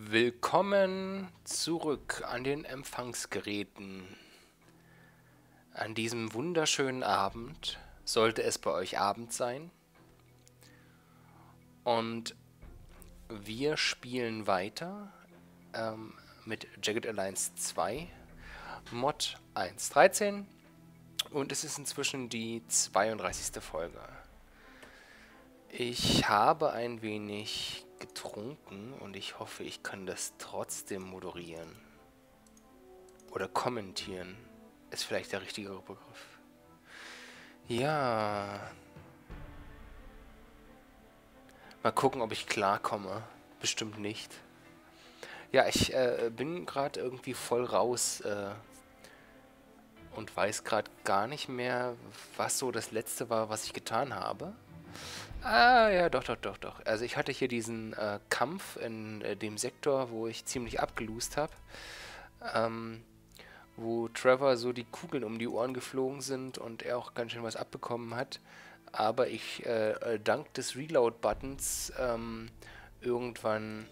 Willkommen zurück an den Empfangsgeräten. An diesem wunderschönen Abend sollte es bei euch Abend sein. Und wir spielen weiter ähm, mit Jagged Alliance 2, Mod 1.13 und es ist inzwischen die 32. Folge. Ich habe ein wenig getrunken und ich hoffe, ich kann das trotzdem moderieren. Oder kommentieren. Ist vielleicht der richtige Begriff. Ja. Mal gucken, ob ich klarkomme. Bestimmt nicht. Ja, ich äh, bin gerade irgendwie voll raus äh, und weiß gerade gar nicht mehr, was so das letzte war, was ich getan habe. Ah, ja, doch, doch, doch, doch. Also ich hatte hier diesen äh, Kampf in äh, dem Sektor, wo ich ziemlich abgelust habe. Ähm, wo Trevor so die Kugeln um die Ohren geflogen sind und er auch ganz schön was abbekommen hat. Aber ich äh, äh dank des Reload-Buttons ähm, irgendwann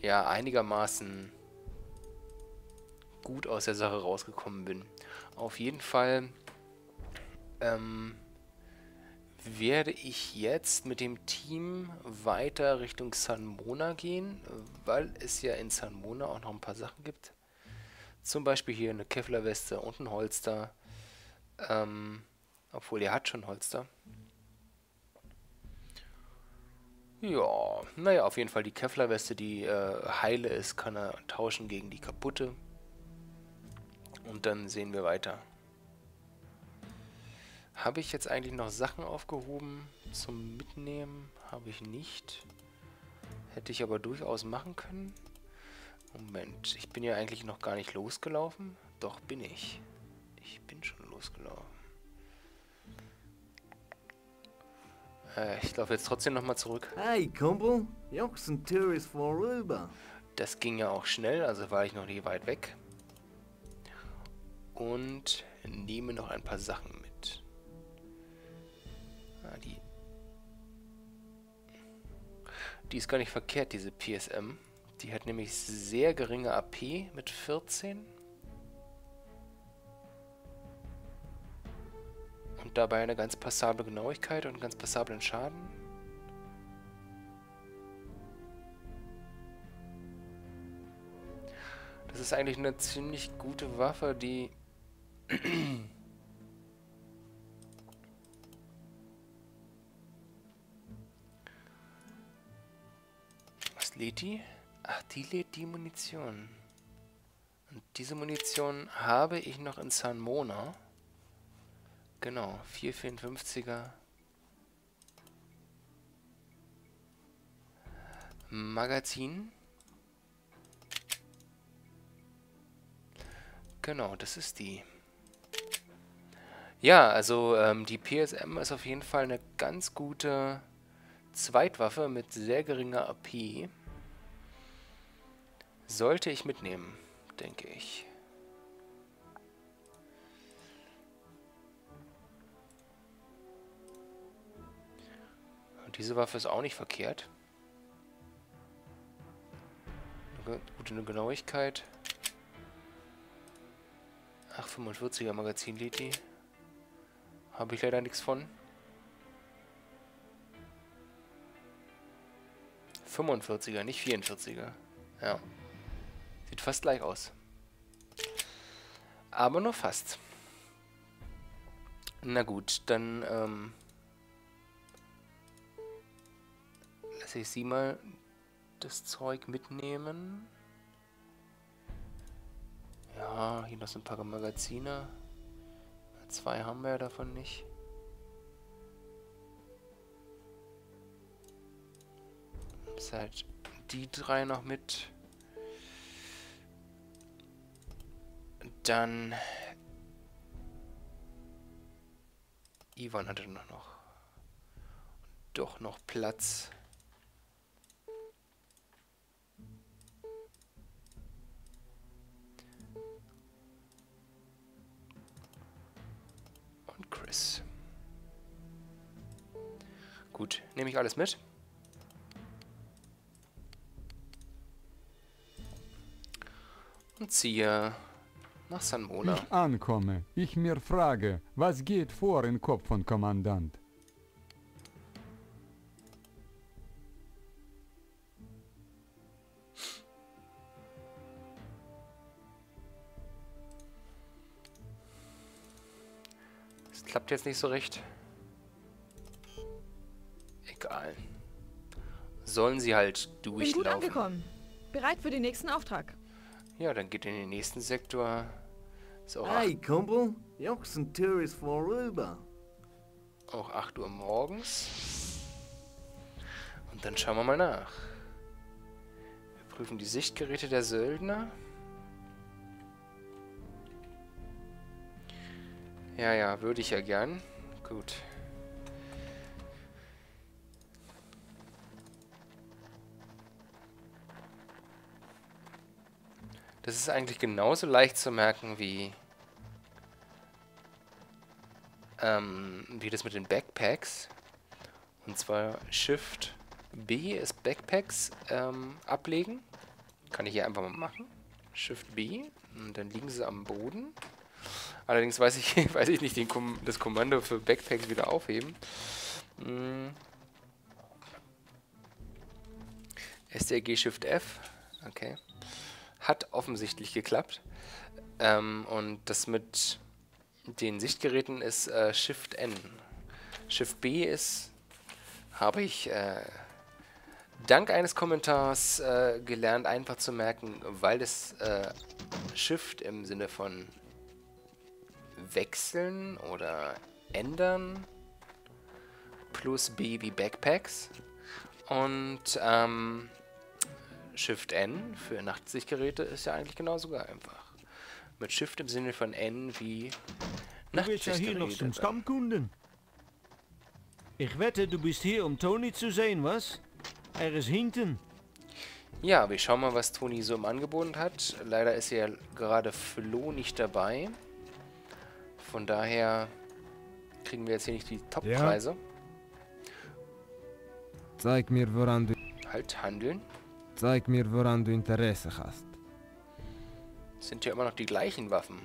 ja einigermaßen gut aus der Sache rausgekommen bin. Auf jeden Fall ähm, werde ich jetzt mit dem Team weiter Richtung San Mona gehen, weil es ja in San Mona auch noch ein paar Sachen gibt. Zum Beispiel hier eine Kevlar-Weste und ein Holster. Ähm, obwohl er hat schon Holster. Ja, naja, auf jeden Fall die Kevlar-Weste, die äh, heile ist, kann er tauschen gegen die kaputte. Und dann sehen wir weiter. Habe ich jetzt eigentlich noch Sachen aufgehoben zum Mitnehmen? Habe ich nicht. Hätte ich aber durchaus machen können. Moment, ich bin ja eigentlich noch gar nicht losgelaufen. Doch, bin ich. Ich bin schon losgelaufen. Äh, ich laufe jetzt trotzdem nochmal zurück. Hey, Kumpel. Jochsen Tour ist vorüber. Das ging ja auch schnell, also war ich noch nicht weit weg. Und nehme noch ein paar Sachen Die ist gar nicht verkehrt, diese PSM. Die hat nämlich sehr geringe AP mit 14. Und dabei eine ganz passable Genauigkeit und ganz passablen Schaden. Das ist eigentlich eine ziemlich gute Waffe, die lädt die? Ach, die lädt die Munition. Und diese Munition habe ich noch in San Mona. Genau, 454er. Magazin. Genau, das ist die. Ja, also ähm, die PSM ist auf jeden Fall eine ganz gute Zweitwaffe mit sehr geringer AP. Sollte ich mitnehmen, denke ich. Und diese Waffe ist auch nicht verkehrt. Gute Genauigkeit. Ach, 45er Magazin lädt. Habe ich leider nichts von. 45er, nicht 44er. Ja. Sieht fast gleich aus. Aber nur fast. Na gut, dann ähm, lasse ich sie mal das Zeug mitnehmen. Ja, hier noch so ein paar Magazine. Zwei haben wir ja davon nicht. Ist halt die drei noch mit. Dann... Ivan hatte noch, noch doch noch Platz. Und Chris. Gut, nehme ich alles mit. Und ziehe nach San Mona. Ich ankomme, ich mir frage, was geht vor im Kopf von Kommandant? Das klappt jetzt nicht so recht. Egal. Sollen sie halt Bin gut durchlaufen. angekommen. Bereit für den nächsten Auftrag. Ja, dann geht in den nächsten Sektor. Ist auch, Hey, Kumpel. Jag sind Tourist vorüber. auch 8 Uhr morgens. Und dann schauen wir mal nach. Wir prüfen die Sichtgeräte der Söldner. Ja, ja, würde ich ja gern. Gut. Das ist eigentlich genauso leicht zu merken wie ähm, wie das mit den Backpacks. Und zwar Shift B ist Backpacks ähm, ablegen. Kann ich hier einfach mal machen. Shift B und dann liegen sie am Boden. Allerdings weiß ich, weiß ich nicht den Kom das Kommando für Backpacks wieder aufheben. Hm. STRG Shift F. Okay. Hat offensichtlich geklappt. Ähm, und das mit den Sichtgeräten ist äh, Shift N. Shift B ist, habe ich äh, dank eines Kommentars äh, gelernt, einfach zu merken, weil das äh, Shift im Sinne von wechseln oder ändern plus B wie Backpacks und ähm, Shift N für Nachtsichtgeräte ist ja eigentlich genauso einfach. Mit Shift im Sinne von N wie Du bist ja hier noch zum. Stammkunden. Ich wette, du bist hier, um Tony zu sehen, was? Er ist hinten. Ja, wir schauen mal, was Toni so im Angebot hat. Leider ist ja gerade Flo nicht dabei. Von daher kriegen wir jetzt hier nicht die Top-Preise. Zeig mir, woran du, Halt handeln. zeig mir, woran du Interesse hast. Sind ja immer noch die gleichen Waffen.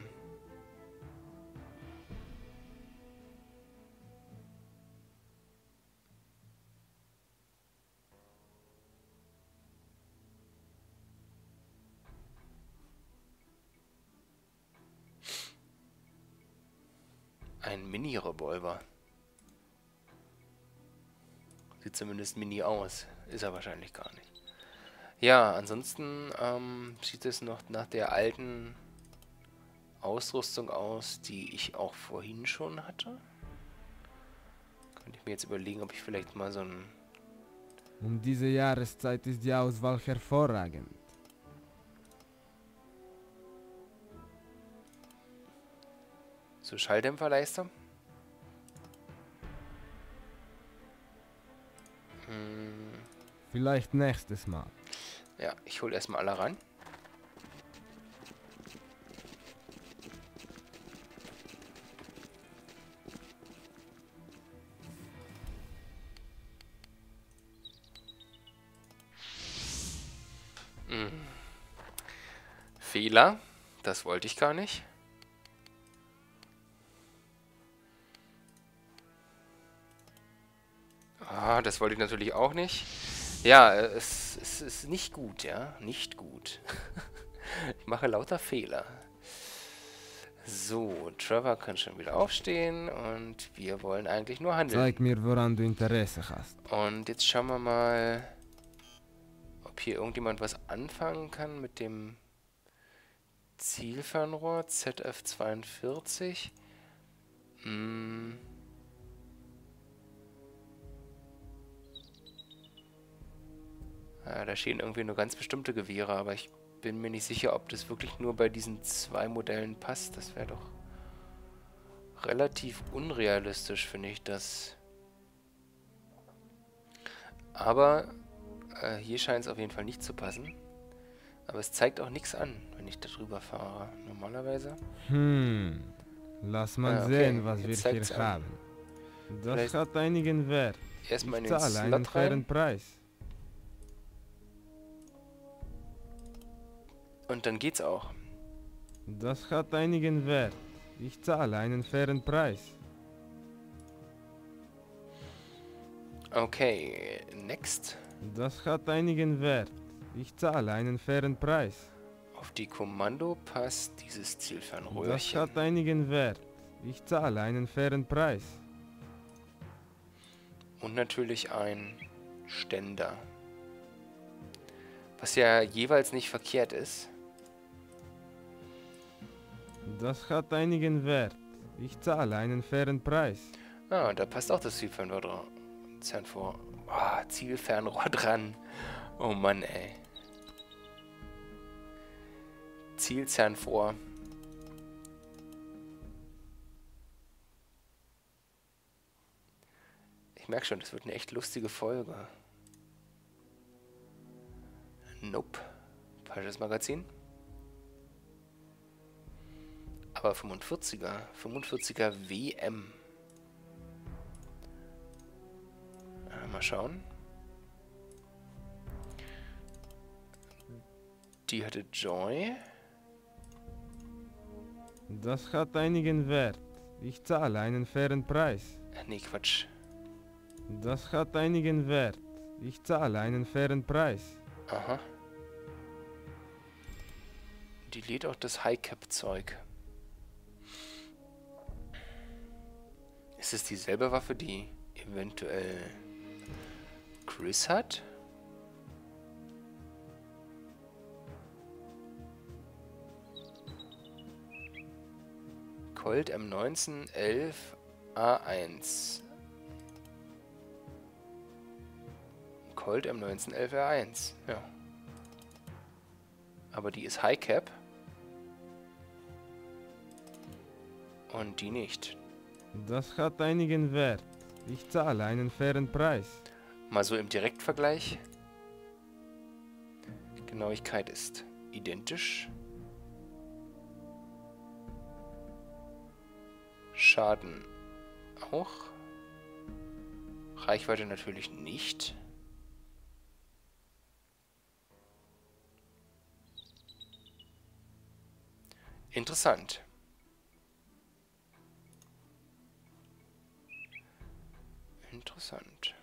Ein Mini-Revolver. Sieht zumindest mini aus. Ist er wahrscheinlich gar nicht. Ja, ansonsten ähm, sieht es noch nach der alten Ausrüstung aus, die ich auch vorhin schon hatte. Könnte ich mir jetzt überlegen, ob ich vielleicht mal so ein... Um diese Jahreszeit ist die Auswahl hervorragend. So Schalldämpferleiste. Hm, Vielleicht nächstes Mal. Ja, ich hole erstmal alle ran. Hm. Fehler. Das wollte ich gar nicht. Ah, das wollte ich natürlich auch nicht. Ja, es, es ist nicht gut, ja. Nicht gut. ich mache lauter Fehler. So, Trevor kann schon wieder aufstehen und wir wollen eigentlich nur handeln. Zeig mir, woran du Interesse hast. Und jetzt schauen wir mal, ob hier irgendjemand was anfangen kann mit dem Zielfernrohr ZF42. Hm. Ja, da stehen irgendwie nur ganz bestimmte Gewehre, aber ich bin mir nicht sicher, ob das wirklich nur bei diesen zwei Modellen passt. Das wäre doch relativ unrealistisch, finde ich das. Aber äh, hier scheint es auf jeden Fall nicht zu passen. Aber es zeigt auch nichts an, wenn ich da drüber fahre. Normalerweise. Hm. Lass mal Ah, okay. sehen, was wir Jetzt hier zeigt's an. haben. Das Vielleicht- hat einigen Wert. Erstmal in den einen rein. fairen Preis. Und dann geht's auch. Das hat einigen Wert. Ich zahle einen fairen Preis. Okay, next. Das hat einigen Wert. Ich zahle einen fairen Preis. Auf die Kommando passt dieses Das Zielfernröhrchen. hat einigen Wert. Ich zahle einen fairen Preis. Und natürlich ein Ständer. Was ja jeweils nicht verkehrt ist. Das hat einigen Wert. Ich zahle einen fairen Preis. Ah, da passt auch das Zielfernrohr dran. Zielfernrohr. Ah, Zielfernrohr dran. Oh Mann, ey. Zielfernrohr. Ich merke schon, das wird eine echt lustige Folge. Nope. Falsches Magazin. Aber 45er. 45er WM. Äh, mal schauen. Die hatte Joy. Das hat einigen Wert. Ich zahle einen fairen Preis. Äh, nee, Quatsch. Das hat einigen Wert. Ich zahle einen fairen Preis. Aha. Die lädt auch das High-Cap-Zeug. Ist es dieselbe Waffe, die eventuell Chris hat? Colt M19 11 A1. Colt M19 11 A1. Ja. Aber die ist High Cap. Und die nicht. Das hat einigen Wert. Ich zahle einen fairen Preis. Mal so im Direktvergleich. Genauigkeit ist identisch. Schaden auch. Reichweite natürlich nicht. Interessant. Interessant.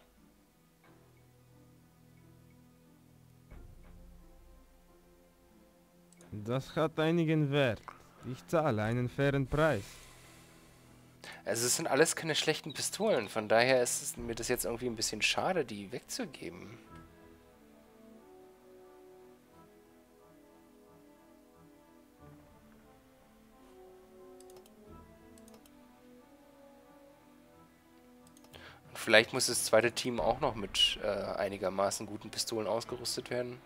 Das hat einigen Wert. Ich zahle einen fairen Preis. Also es sind alles keine schlechten Pistolen, von daher ist es mir das jetzt irgendwie ein bisschen schade, die wegzugeben. Vielleicht muss das zweite Team auch noch mit äh, einigermaßen guten Pistolen ausgerüstet werden.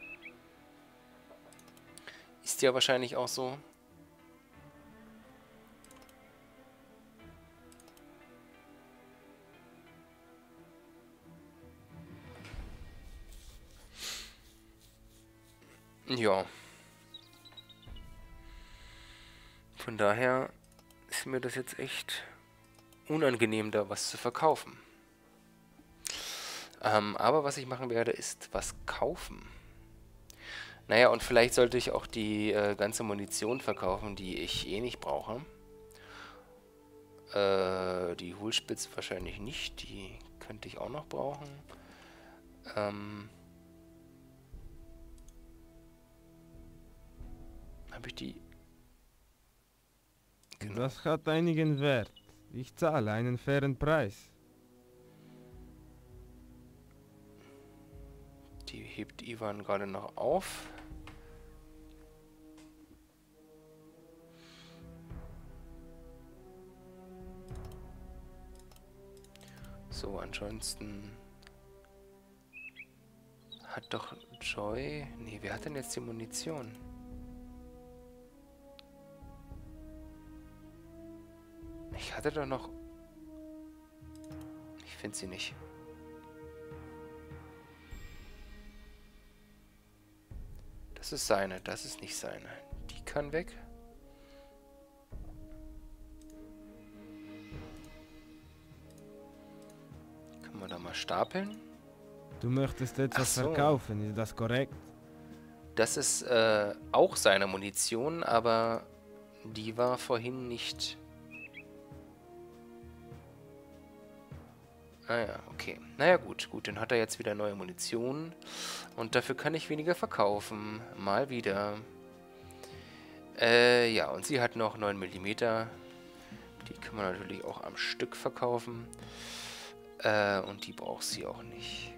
Ist ja wahrscheinlich auch so. Ja. Von daher ist mir das jetzt echt unangenehm, da was zu verkaufen. Ähm, aber was ich machen werde, ist was kaufen. Naja, und vielleicht sollte ich auch die äh, ganze Munition verkaufen, die ich eh nicht brauche. Äh, die Hohlspitze wahrscheinlich nicht, die könnte ich auch noch brauchen. Ähm, Habe ich die... Genau. Das hat einigen Wert. Ich zahle einen fairen Preis. Hebt Ivan gerade noch auf. So, ansonsten hat doch Joy... Nee, wer hat denn jetzt die Munition? Ich hatte doch noch... Ich finde sie nicht. Das ist seine, das ist nicht seine. Die kann weg. Können wir da mal stapeln? Du möchtest etwas so. verkaufen, ist das korrekt? Das ist äh, auch seine Munition, aber Die war vorhin nicht... Ah ja, okay. Naja, gut, gut. Dann hat er jetzt wieder neue Munition. Und dafür kann ich weniger verkaufen. Mal wieder. Äh, ja, und sie hat noch 9 mm. Die kann man natürlich auch am Stück verkaufen. Äh, und die braucht sie auch nicht.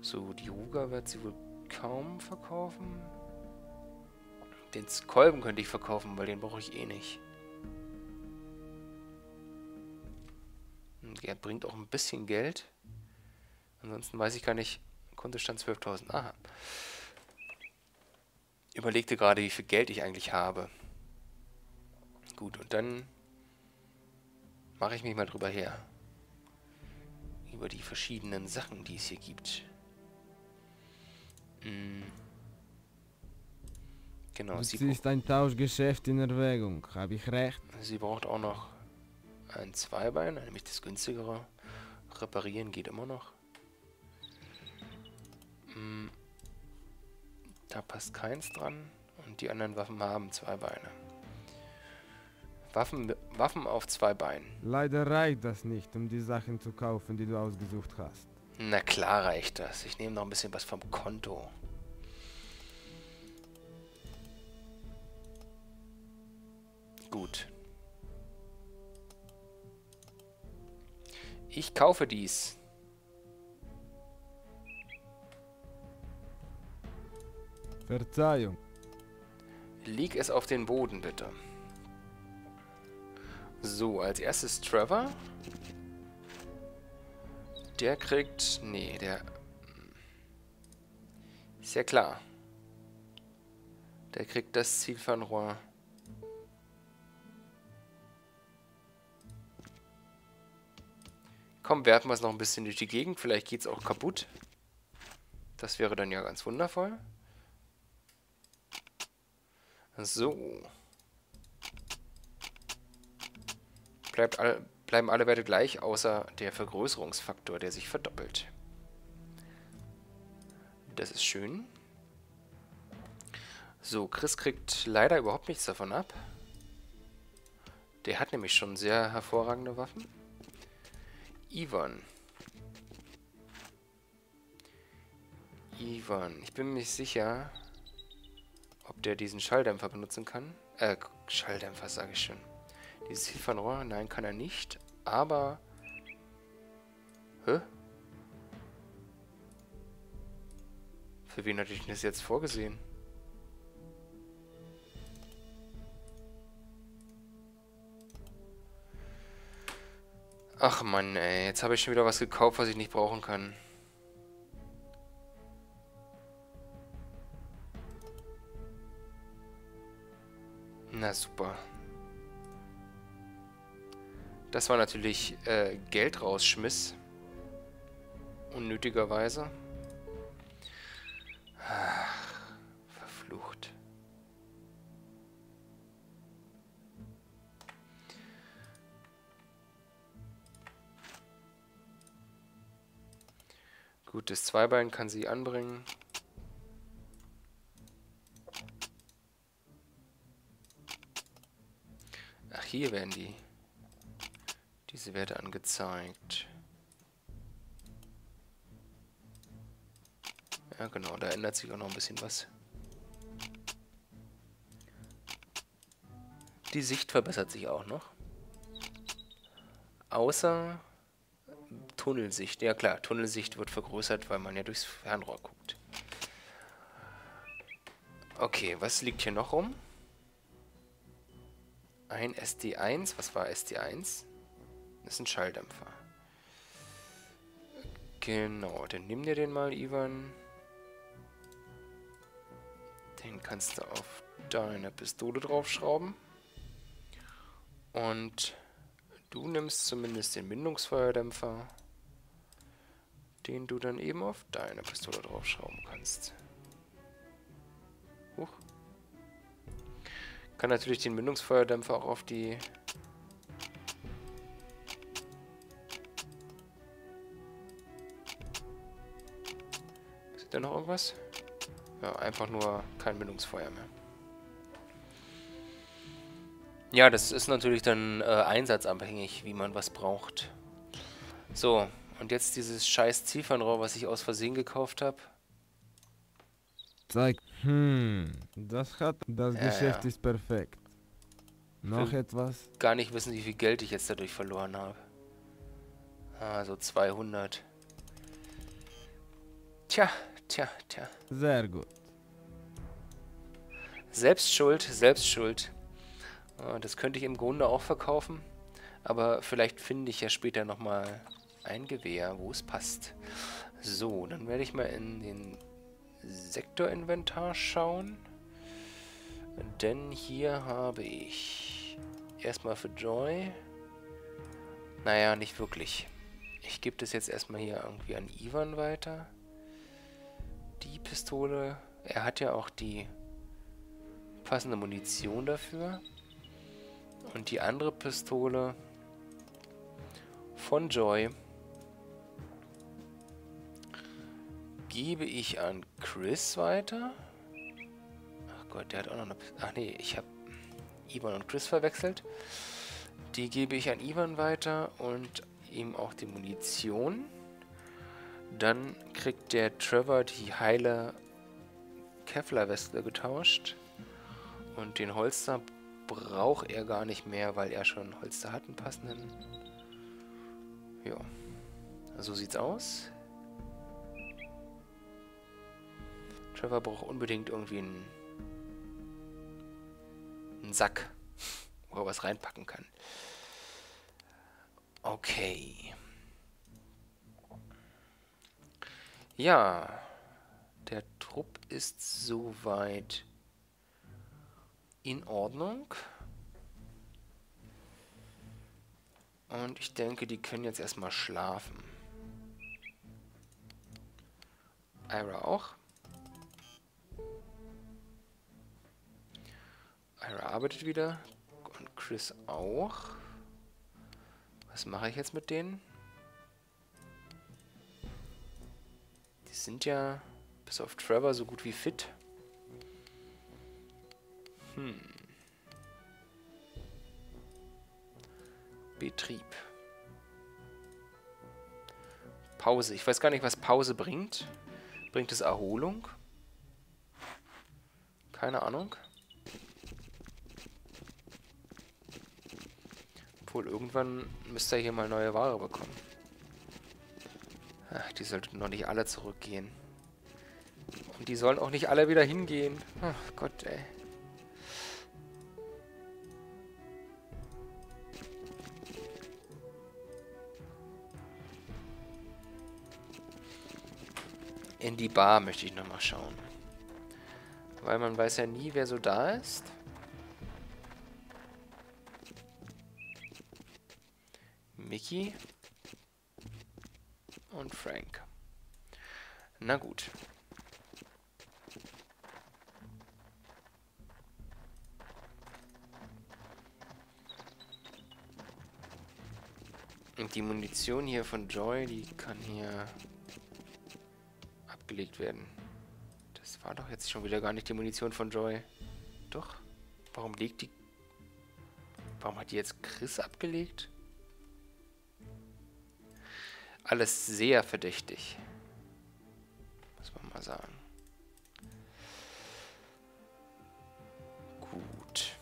So, die Ruger wird sie wohl kaum verkaufen. Den Kolben könnte ich verkaufen, weil den brauche ich eh nicht. Er bringt auch ein bisschen Geld. Ansonsten weiß ich gar nicht. Kontostand 12.000. Aha. Überlegte gerade, wie viel Geld ich eigentlich habe. Gut, und dann mache ich mich mal drüber her. Über die verschiedenen Sachen, die es hier gibt. Hm. Genau, sie, ziehst ein Tauschgeschäft in Erwägung, habe ich recht? sie braucht auch noch ein Zweibein, nämlich das günstigere. Reparieren geht immer noch. Hm. Da passt keins dran. Und die anderen Waffen haben zwei Beine. Waffen, Waffen auf zwei Beinen. Leider reicht das nicht, um die Sachen zu kaufen, die du ausgesucht hast. Na klar reicht das. Ich nehme noch ein bisschen was vom Konto. Gut. Ich kaufe dies. Verzeihung. Leg es auf den Boden, bitte. So, als erstes Trevor. Der kriegt... Nee, der... Ist ja klar. Der kriegt das Zielfernrohr. Komm, werfen wir es noch ein bisschen durch die Gegend. Vielleicht geht es auch kaputt. Das wäre dann ja ganz wundervoll. So. Bleibt all, bleiben alle Werte gleich, außer der Vergrößerungsfaktor, der sich verdoppelt. Das ist schön. So, Chris kriegt leider überhaupt nichts davon ab. Der hat nämlich schon sehr hervorragende Waffen. Ivan. Ivan. Ich bin mir nicht sicher, ob der diesen Schalldämpfer benutzen kann. Äh, Schalldämpfer sage ich schon. Dieses Hilfernrohr, nein, kann er nicht. Aber... Hä? Für wen hatte ich das jetzt vorgesehen? Ach Mann, ey. Jetzt habe ich schon wieder was gekauft, was ich nicht brauchen kann. Na super. Das war natürlich äh, Geld rausschmiss. Unnötigerweise. Ach, Gut, das Zweibein kann sie anbringen. Ach, hier werden die diese Werte angezeigt. Ja, genau, da ändert sich auch noch ein bisschen was. Die Sicht verbessert sich auch noch. Außer Tunnelsicht. Ja klar, Tunnelsicht wird vergrößert, weil man ja durchs Fernrohr guckt. Okay, was liegt hier noch rum? Ein SD1. Was war SD1? Das ist ein Schalldämpfer. Genau, dann nimm dir den mal, Ivan. Den kannst du auf deine Pistole draufschrauben. Und du nimmst zumindest den Mündungsfeuerdämpfer, den du dann eben auf deine Pistole draufschrauben kannst. Huch. Kann natürlich den Mündungsfeuerdämpfer auch auf die Ist da noch irgendwas? Ja, einfach nur kein Mündungsfeuer mehr. Ja, das ist natürlich dann äh, einsatzabhängig, wie man was braucht. So, und jetzt dieses scheiß Zielfernrohr, was ich aus Versehen gekauft habe. Zeig. Hm, das hat. Das Ja, Geschäft ja. ist perfekt. Noch etwas? Gar nicht wissen, wie viel Geld ich jetzt dadurch verloren habe. Ah, so 200. Tja, tja, tja. Sehr gut. Selbst schuld, selbst schuld. Ah, Das könnte ich im Grunde auch verkaufen. Aber vielleicht finde ich ja später nochmal ein Gewehr, wo es passt. So, dann werde ich mal in den Sektorinventar schauen. Denn hier habe ich erstmal für Joy. Naja, nicht wirklich. Ich gebe das jetzt erstmal hier irgendwie an Ivan weiter. Die Pistole. Er hat ja auch die passende Munition dafür. Und die andere Pistole von Joy gebe ich an Chris weiter. Ach Gott, der hat auch noch eine... Ach nee, ich habe Ivan und Chris verwechselt. Die gebe ich an Ivan weiter und ihm auch die Munition. Dann kriegt der Trevor die heile Kevlar-Weste getauscht. Und den Holster braucht er gar nicht mehr, weil er schon Holster hat, einen passenden. Ja. So sieht's aus. Trevor braucht unbedingt irgendwie einen, einen Sack, wo er was reinpacken kann. Okay. Ja, der Trupp ist soweit in Ordnung. Und ich denke, die können jetzt erstmal schlafen. Ira auch. Ira arbeitet wieder. Und Chris auch. Was mache ich jetzt mit denen? Die sind ja bis auf Trevor so gut wie fit. Hm. Betrieb. Pause. Ich weiß gar nicht, was Pause bringt. Bringt es Erholung? Keine Ahnung. Obwohl, irgendwann müsste er hier mal neue Ware bekommen. Ach, die sollten noch nicht alle zurückgehen. Und die sollen auch nicht alle wieder hingehen. Ach Gott, ey. In die Bar möchte ich nochmal schauen. Weil man weiß ja nie, wer so da ist. Mickey und Frank. Na gut. Und die Munition hier von Joy, die kann hier abgelegt werden. Das war doch jetzt schon wieder gar nicht die Munition von Joy. Doch. Warum legt die... Warum hat die jetzt Chris abgelegt? Alles sehr verdächtig. Muss man mal sagen. Gut.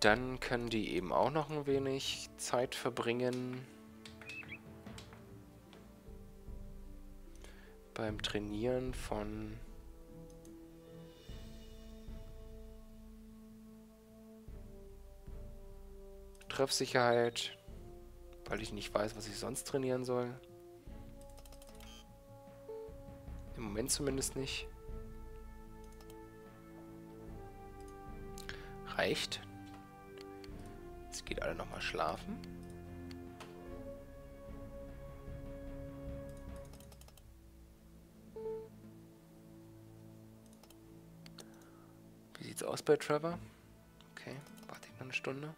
Dann können die eben auch noch ein wenig Zeit verbringen. Beim Trainieren von Treffsicherheit, weil ich nicht weiß, was ich sonst trainieren soll. Moment zumindest nicht. Reicht. Jetzt geht alle nochmal schlafen. Wie sieht's aus bei Trevor? Okay, warte ich noch eine Stunde.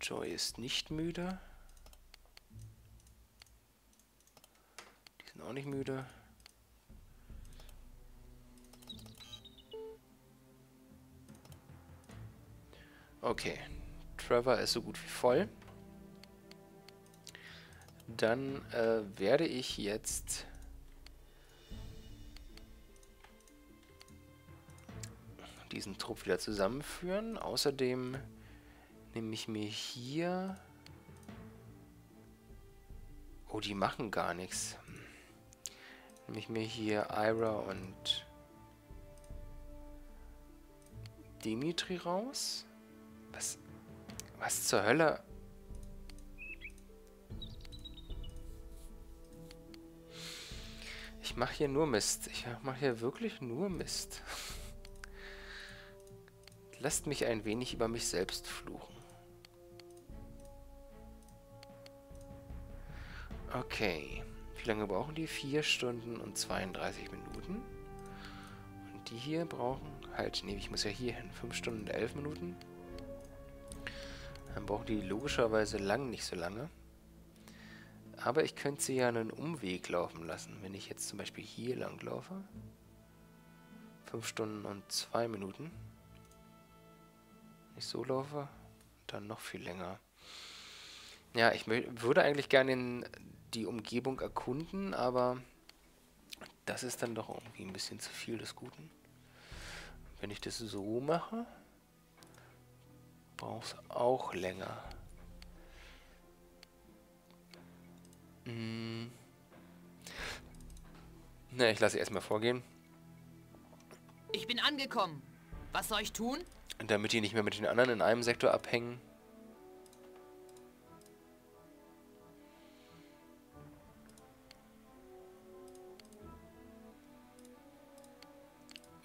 Joy ist nicht müde. auch nicht müde. Okay. Trevor ist so gut wie voll. Dann äh, werde ich jetzt... diesen Trupp wieder zusammenführen. Außerdem nehme ich mir hier... Oh, die machen gar nichts. Nehme ich mir hier Ira und Dimitri raus. Was, was zur Hölle? Ich mache hier nur Mist. Ich mache hier wirklich nur Mist. Lasst mich ein wenig über mich selbst fluchen. Okay. Wie lange brauchen die? 4 Stunden und 32 Minuten. Und die hier brauchen... Halt, nee, ich muss ja hier hin. 5 Stunden und 11 Minuten. Dann brauchen die logischerweise lang nicht so lange. Aber ich könnte sie ja einen Umweg laufen lassen. Wenn ich jetzt zum Beispiel hier lang laufe. 5 Stunden und 2 Minuten. Wenn ich so laufe, dann noch viel länger. Ja, ich würde eigentlich gerne in die Umgebung erkunden, aber das ist dann doch irgendwie ein bisschen zu viel des Guten. Wenn ich das so mache, braucht es auch länger. Hm. Ne, ich lasse erstmal vorgehen. Ich bin angekommen. Was soll ich tun? Damit die nicht mehr mit den anderen in einem Sektor abhängen.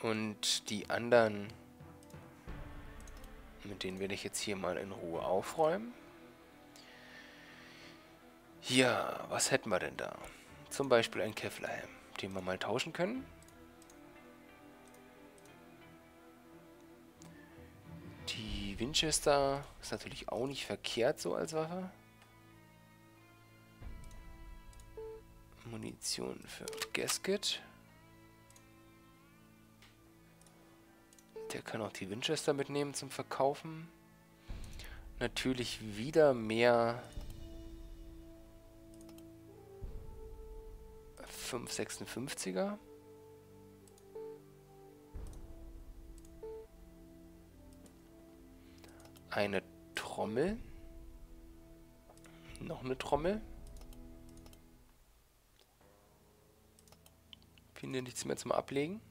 Und die anderen, mit denen werde ich jetzt hier mal in Ruhe aufräumen. Ja, was hätten wir denn da? Zum Beispiel ein Kevlarhelm, den wir mal tauschen können. Die Winchester ist natürlich auch nicht verkehrt so als Waffe. Munition für Gasket. Der kann auch die Winchester mitnehmen zum Verkaufen. Natürlich wieder mehr 556er. Eine Trommel. Noch eine Trommel. Finde nichts mehr zum Ablegen.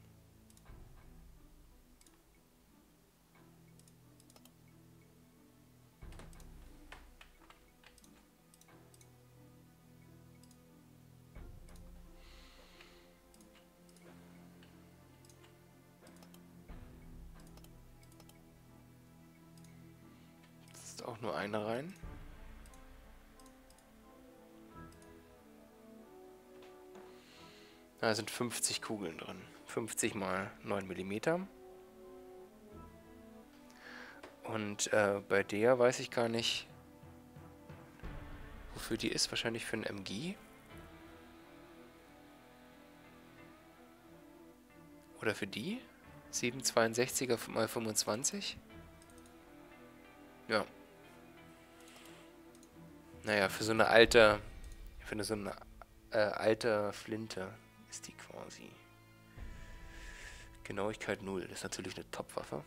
Da sind 50 Kugeln drin. 50 mal 9 mm. Und äh, bei der weiß ich gar nicht, wofür die ist. Wahrscheinlich für ein MG. Oder für die? 762er mal 25. Ja. Naja, für so eine alte, für so eine äh, alte Flinte ist die quasi. Genauigkeit 0. Das ist natürlich eine Top-Waffe.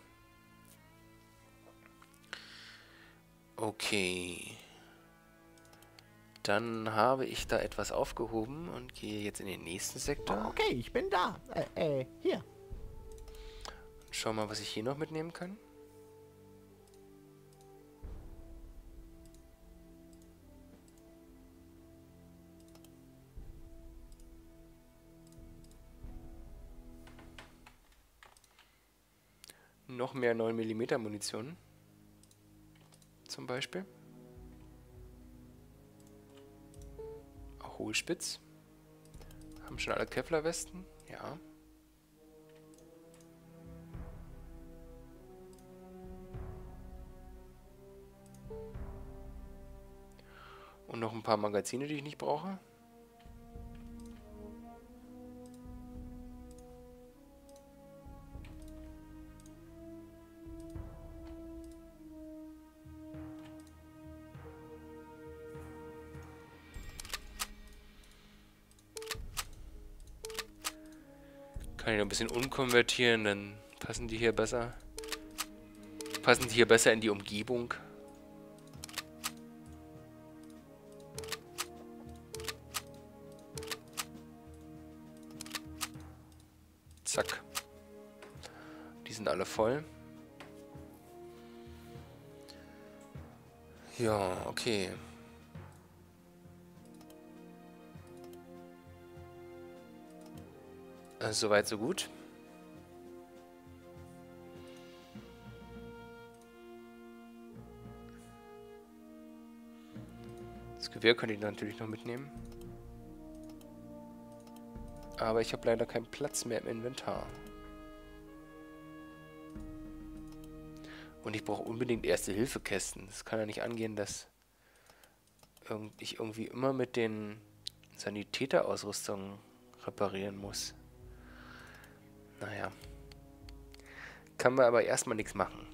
Okay. Dann habe ich da etwas aufgehoben und gehe jetzt in den nächsten Sektor. Okay, ich bin da. Äh, äh, hier. Schau mal, was ich hier noch mitnehmen kann. Noch mehr 9mm Munition. Zum Beispiel. Auch Hohlspitz. Haben schon alle Kevlar-Westen? Ja. Und noch ein paar Magazine, die ich nicht brauche. Ein bisschen umkonvertieren, dann passen die hier besser. Passen die hier besser in die Umgebung. Zack. Die sind alle voll. Ja, okay. Soweit, so gut. Das Gewehr könnte ich natürlich noch mitnehmen. Aber ich habe leider keinen Platz mehr im Inventar. Und ich brauche unbedingt Erste-Hilfe-Kästen. Es kann ja nicht angehen, dass ich irgendwie immer mit den Sanitäterausrüstungen reparieren muss. Naja. Kann man aber erstmal nichts machen.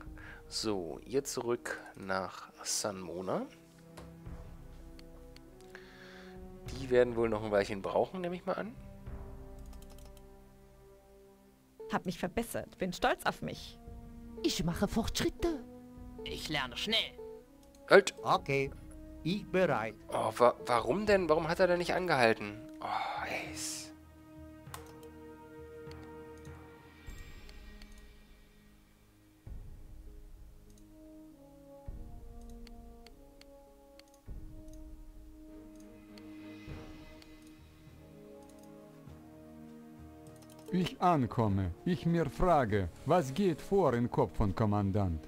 So, ihr zurück nach San Mona. Die werden wohl noch ein Weilchen brauchen, nehme ich mal an. Hab mich verbessert. Bin stolz auf mich. Ich mache Fortschritte. Ich lerne schnell. Halt! Okay, ich bereit. Oh, wa warum denn? Warum hat er denn nicht angehalten? Oh, Ace. Ich ankomme. Ich mir frage, was geht vor im Kopf von Kommandant?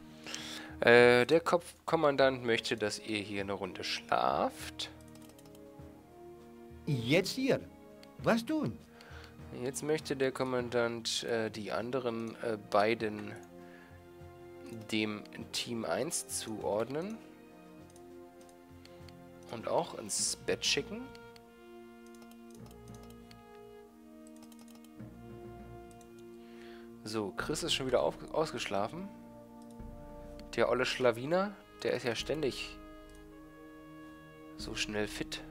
Äh, der Kopfkommandant möchte, dass ihr hier eine Runde schlaft. Jetzt hier. Was tun? Jetzt möchte der Kommandant äh, die anderen äh, beiden dem Team 1 zuordnen. Und auch ins Bett schicken. So, Chris ist schon wieder auf, ausgeschlafen. Der olle Schlawiner, der ist ja ständig so schnell fit.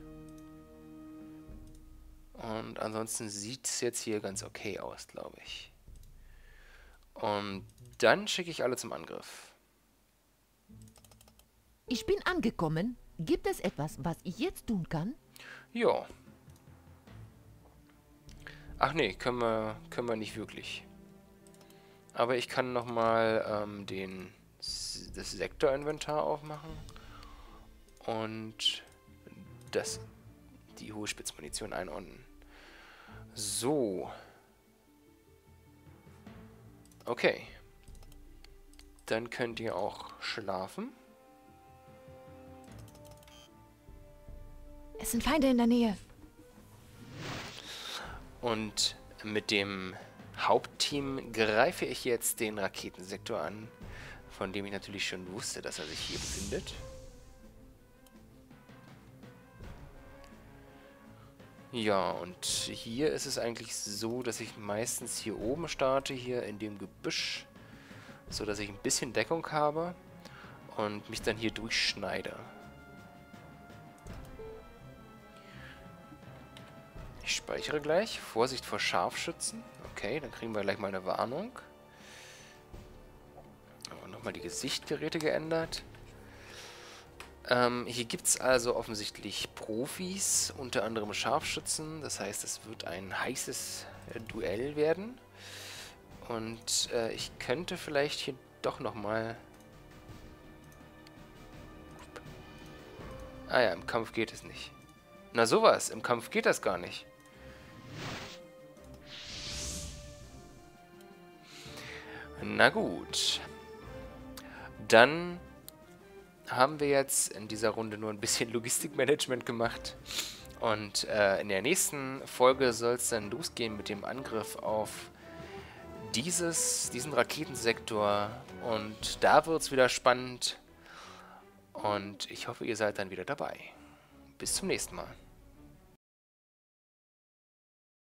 Und ansonsten sieht es jetzt hier ganz okay aus, glaube ich. Und dann schicke ich alle zum Angriff. Ich bin angekommen. Gibt es etwas, was ich jetzt tun kann? Ja. Ach nee, können wir, können wir nicht wirklich. Aber ich kann nochmal ähm, den, das Sektorinventar aufmachen. Und das, die hohe Spitzmunition einordnen. So. Okay. Dann könnt ihr auch schlafen. Es sind Feinde in der Nähe. Und mit dem Hauptteam greife ich jetzt den Raketensektor an, von dem ich natürlich schon wusste, dass er sich hier befindet. Ja, und hier ist es eigentlich so, dass ich meistens hier oben starte, hier in dem Gebüsch, so dass ich ein bisschen Deckung habe und mich dann hier durchschneide. Ich speichere gleich. Vorsicht vor Scharfschützen. Okay, dann kriegen wir gleich mal eine Warnung. Aber nochmal die Gesichtgeräte geändert. Ähm, hier gibt es also offensichtlich Profis, unter anderem Scharfschützen. Das heißt, es wird ein heißes äh, Duell werden. Und äh, ich könnte vielleicht hier doch nochmal... Ah ja, im Kampf geht es nicht. Na sowas, im Kampf geht das gar nicht. Na gut. Dann haben wir jetzt in dieser Runde nur ein bisschen Logistikmanagement gemacht. Und äh, in der nächsten Folge soll es dann losgehen mit dem Angriff auf dieses, diesen Raketensektor. Und da wird es wieder spannend. Und ich hoffe, ihr seid dann wieder dabei. Bis zum nächsten Mal.